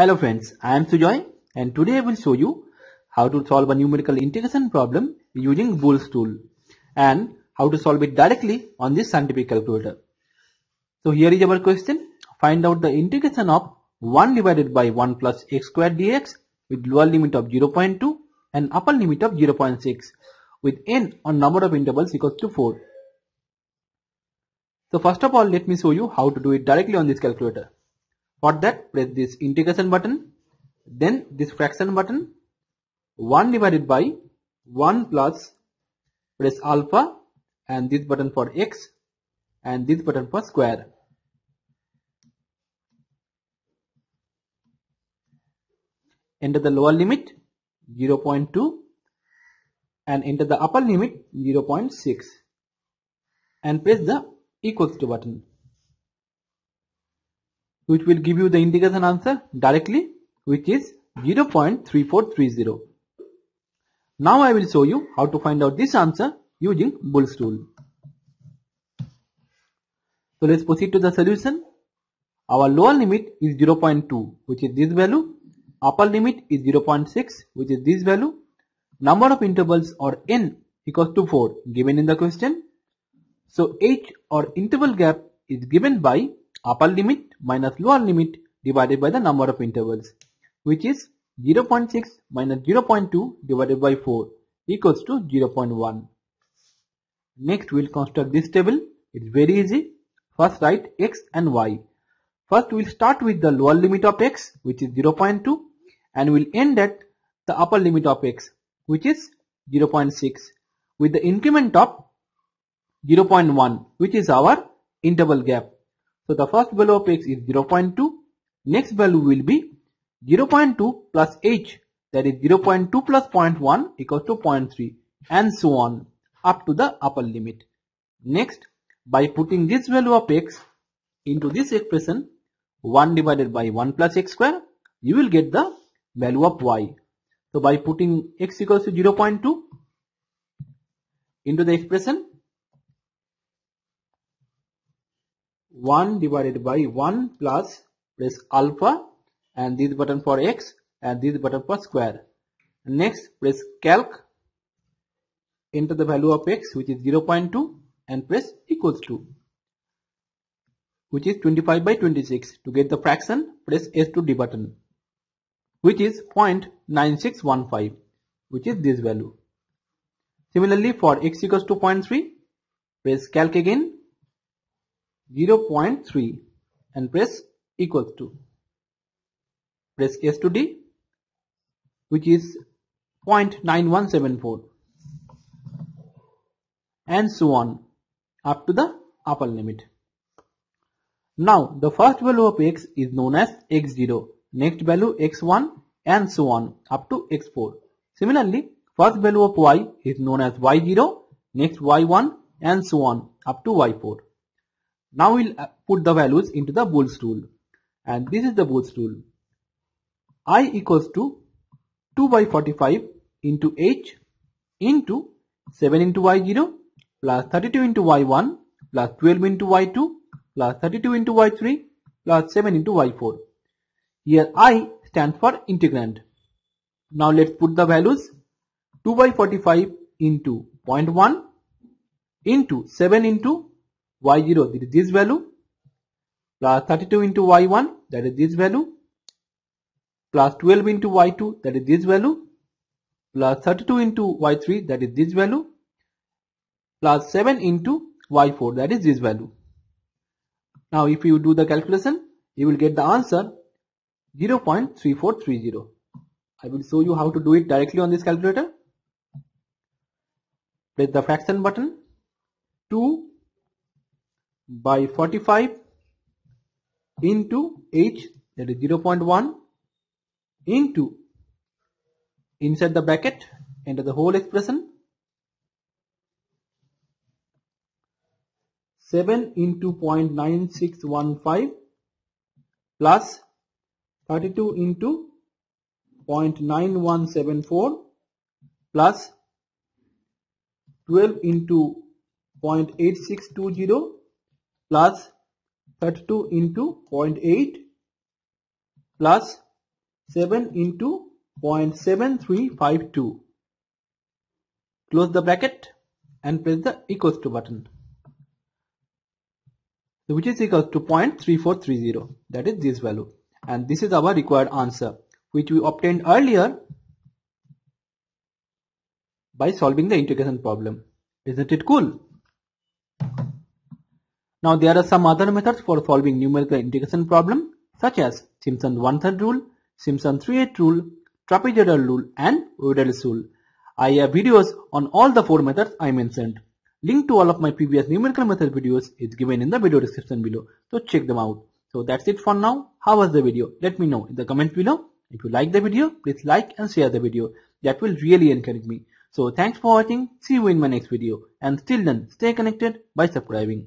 Hello friends, I am Sujoy and today I will show you how to solve a numerical integration problem using Boole's rule and how to solve it directly on this scientific calculator. So here is our question. Find out the integration of 1 divided by 1 plus x squared dx with lower limit of 0.2 and upper limit of 0.6 with n on number of intervals equals to 4. So first of all let me show you how to do it directly on this calculator. For that press this integration button then this fraction button 1 divided by 1 plus press alpha and this button for x and this button for square. Enter the lower limit 0.2 and enter the upper limit 0.6 and press the equals to button which will give you the integration answer directly which is 0.3430. Now I will show you how to find out this answer using Boole's rule. So let's proceed to the solution. Our lower limit is 0.2 which is this value. Upper limit is 0.6 which is this value. Number of intervals or n equals to 4 given in the question. So h or interval gap is given by upper limit minus lower limit divided by the number of intervals which is 0.6 minus 0.2 divided by 4 equals to 0.1. Next we will construct this table. It's very easy. First write x and y. First we will start with the lower limit of x which is 0.2 and we will end at the upper limit of x which is 0.6 with the increment of 0.1 which is our interval gap. So the first value of x is 0.2. Next value will be 0.2 plus h that is 0.2 plus 0.1 equals to 0.3 and so on up to the upper limit. Next by putting this value of x into this expression 1 divided by 1 plus x square you will get the value of y. So by putting x equals to 0.2 into the expression 1 divided by 1 plus press alpha and this button for x and this button for square. Next press calc enter the value of x which is 0.2 and press equals to which is 25 by 26 to get the fraction press s to d button which is 0.9615 which is this value. Similarly for x equals to 0.3 press calc again 0.3 and press equals to press S to D which is 0.9174 and so on up to the upper limit. Now the first value of x is known as x0, next value x1 and so on up to x4. Similarly first value of y is known as y0, next y1 and so on up to y4. Now we'll uh, put the values into the Boole's rule and this is the Boole's rule. i equals to 2 by 45 into h into 7 into y0 plus 32 into y1 plus 12 into y2 plus 32 into y3 plus 7 into y4. Here i stands for integrand. Now let's put the values 2 by 45 into 0.1 into 7 into y0 that is this value plus 32 into y1 that is this value plus 12 into y2 that is this value plus 32 into y3 that is this value plus 7 into y4 that is this value. Now if you do the calculation you will get the answer 0.3430. I will show you how to do it directly on this calculator. Press the fraction button 2 by 45 into h that is 0.1 into inside the bracket enter the whole expression 7 into 0.9615 plus 32 into 0.9174 plus 12 into 0.8620 plus 32 into 0.8 plus 7 into 0.7352. Close the bracket and press the equals to button which is equal to 0.3430 that is this value and this is our required answer which we obtained earlier by solving the integration problem. Isn't it cool? Now there are some other methods for solving numerical integration problem such as Simpson one-third rule, Simpson 3-8 rule, trapezoidal rule and Weddle's rule. I have videos on all the four methods I mentioned. Link to all of my previous numerical method videos is given in the video description below. So check them out. So that's it for now. How was the video? Let me know in the comment below. If you like the video, please like and share the video. That will really encourage me. So thanks for watching. See you in my next video. And still then, stay connected by subscribing.